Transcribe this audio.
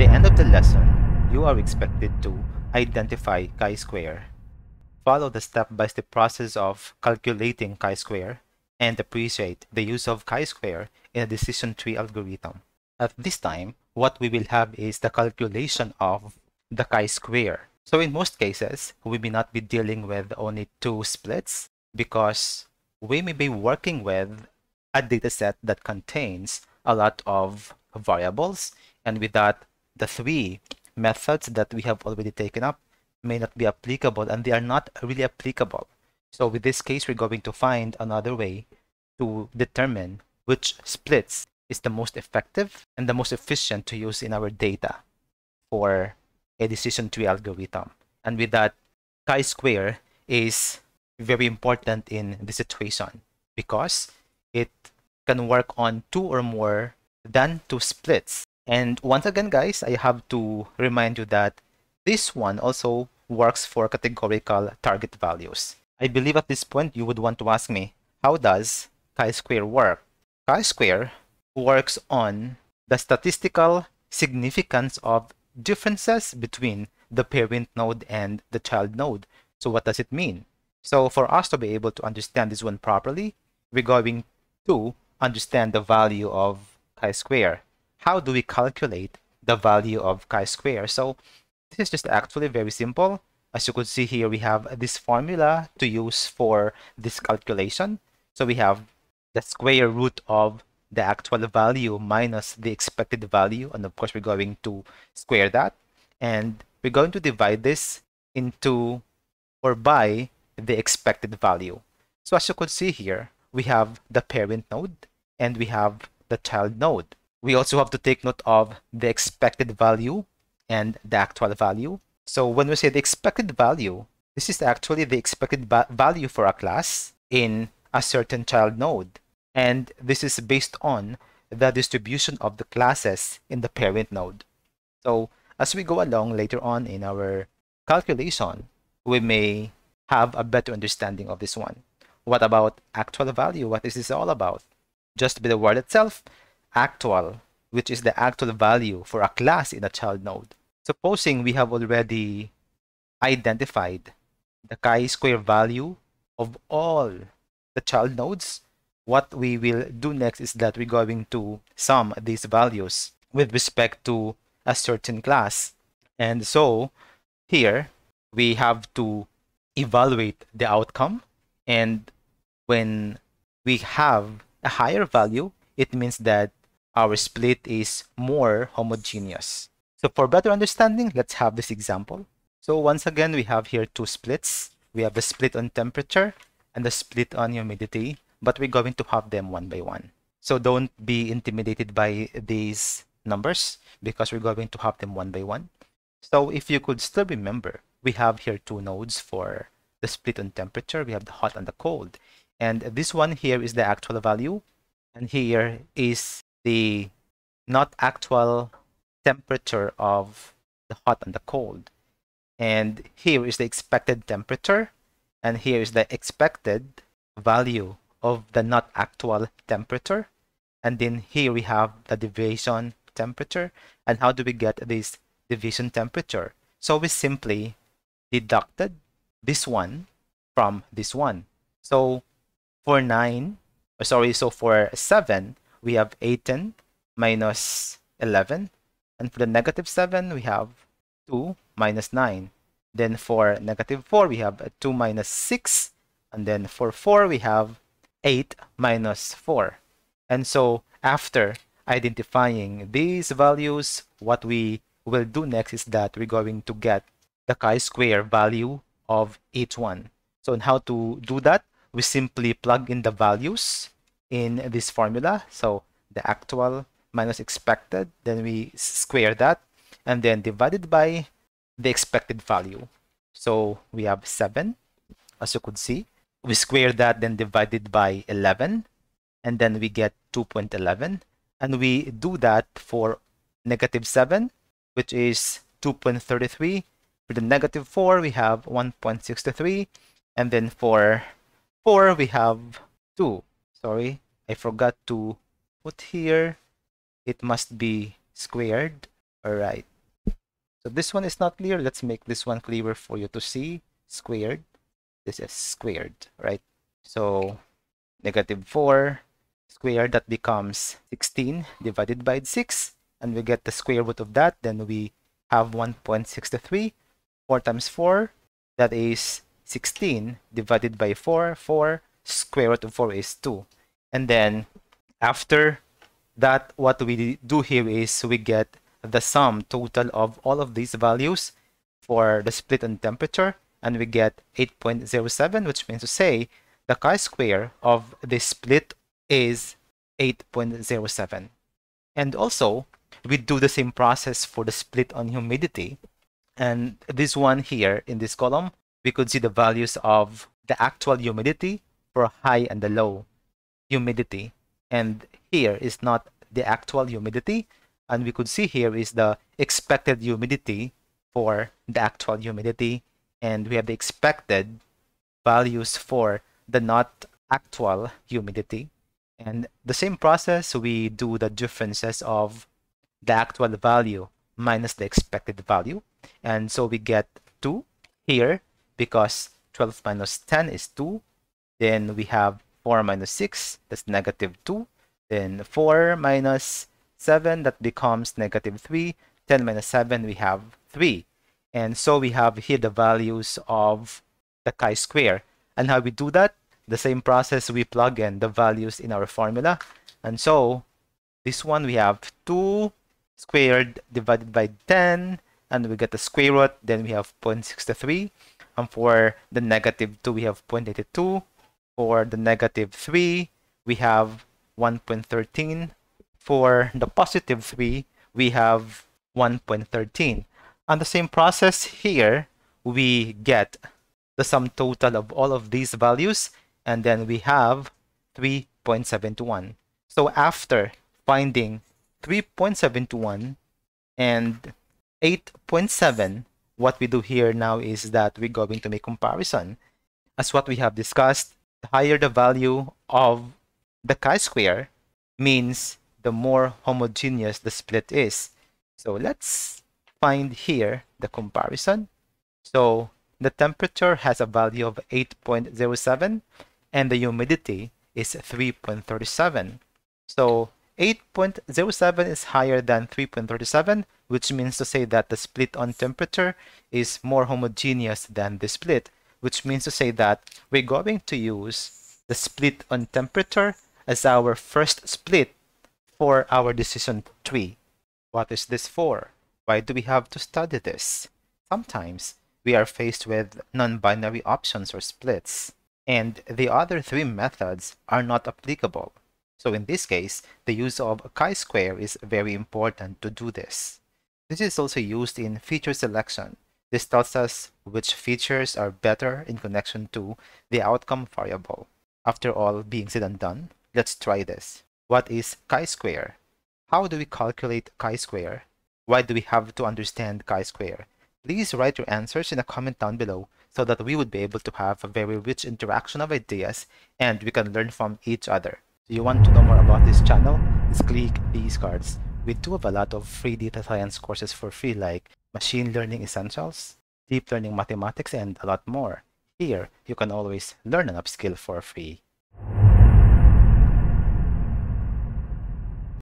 the end of the lesson, you are expected to identify chi-square, follow the step-by-step -step process of calculating chi-square, and appreciate the use of chi-square in a decision tree algorithm. At this time, what we will have is the calculation of the chi-square. So in most cases, we may not be dealing with only two splits because we may be working with a dataset that contains a lot of variables and with that the three methods that we have already taken up may not be applicable and they are not really applicable. So with this case, we're going to find another way to determine which splits is the most effective and the most efficient to use in our data for a decision tree algorithm. And with that, chi-square is very important in this situation because it can work on two or more than two splits. And once again, guys, I have to remind you that this one also works for categorical target values. I believe at this point you would want to ask me, how does chi-square work? Chi-square works on the statistical significance of differences between the parent node and the child node. So what does it mean? So for us to be able to understand this one properly, we're going to understand the value of chi-square. How do we calculate the value of chi-square? So this is just actually very simple. As you could see here, we have this formula to use for this calculation. So we have the square root of the actual value minus the expected value. And of course, we're going to square that. And we're going to divide this into or by the expected value. So as you could see here, we have the parent node and we have the child node. We also have to take note of the expected value and the actual value. So when we say the expected value, this is actually the expected value for a class in a certain child node. And this is based on the distribution of the classes in the parent node. So as we go along later on in our calculation, we may have a better understanding of this one. What about actual value? What is this all about? Just by the word itself, actual, which is the actual value for a class in a child node. Supposing we have already identified the chi-square value of all the child nodes, what we will do next is that we're going to sum these values with respect to a certain class. And so here we have to evaluate the outcome. And when we have a higher value, it means that our split is more homogeneous. So for better understanding, let's have this example. So once again, we have here two splits. We have a split on temperature and a split on humidity, but we're going to have them one by one. So don't be intimidated by these numbers because we're going to have them one by one. So if you could still remember, we have here two nodes for the split on temperature. We have the hot and the cold. And this one here is the actual value. And here is the not actual temperature of the hot and the cold. And here is the expected temperature. And here is the expected value of the not actual temperature. And then here we have the deviation temperature. And how do we get this deviation temperature? So we simply deducted this one from this one. So for 9, or sorry, so for 7, we have 18 minus 11. And for the negative 7, we have 2 minus 9. Then for negative 4, we have 2 minus 6. And then for 4, we have 8 minus 4. And so after identifying these values, what we will do next is that we're going to get the chi-square value of each one. So how to do that, we simply plug in the values in this formula. So the actual minus expected, then we square that, and then divided by the expected value. So we have 7, as you could see. We square that, then divided by 11, and then we get 2.11. And we do that for negative 7, which is 2.33 for the negative 4, we have 1.63. And then for 4, we have 2. Sorry, I forgot to put here. It must be squared. Alright, So this one is not clear. Let's make this one clearer for you to see. Squared. This is squared, right? So negative 4 squared, that becomes 16 divided by 6. And we get the square root of that. Then we have 1.63. 4 times 4, that is 16 divided by 4. 4 square root of 4 is 2. And then after that, what we do here is we get the sum total of all of these values for the split on temperature. And we get 8.07, which means to say the chi-square of the split is 8.07. And also, we do the same process for the split on humidity. And this one here in this column, we could see the values of the actual humidity for high and the low humidity. And here is not the actual humidity. And we could see here is the expected humidity for the actual humidity. And we have the expected values for the not actual humidity. And the same process, we do the differences of the actual value minus the expected value. And so we get 2 here because 12 minus 10 is 2. Then we have 4 minus 6, that's negative 2. Then 4 minus 7, that becomes negative 3. 10 minus 7, we have 3. And so we have here the values of the chi-square. And how we do that? The same process, we plug in the values in our formula. And so this one, we have 2 squared divided by 10 and we get the square root then we have 0.63 and for the negative 2 we have 0.82 for the negative 3 we have 1.13 for the positive 3 we have 1.13 and the same process here we get the sum total of all of these values and then we have 3.71. so after finding 3.71 and 8.7, what we do here now is that we're going to make comparison. As what we have discussed, the higher the value of the chi-square means the more homogeneous the split is. So let's find here the comparison. So the temperature has a value of 8.07 and the humidity is 3.37. So 8.07 is higher than 3.37, which means to say that the split on temperature is more homogeneous than the split, which means to say that we're going to use the split on temperature as our first split for our decision tree. What is this for? Why do we have to study this? Sometimes we are faced with non-binary options or splits, and the other three methods are not applicable. So in this case, the use of chi-square is very important to do this. This is also used in feature selection. This tells us which features are better in connection to the outcome variable. After all being said and done, let's try this. What is chi-square? How do we calculate chi-square? Why do we have to understand chi-square? Please write your answers in a comment down below so that we would be able to have a very rich interaction of ideas and we can learn from each other. Do you want to know more about this channel? Just click these cards. We do have a lot of free data science courses for free like Machine Learning Essentials, Deep Learning Mathematics, and a lot more. Here, you can always learn an upskill for free.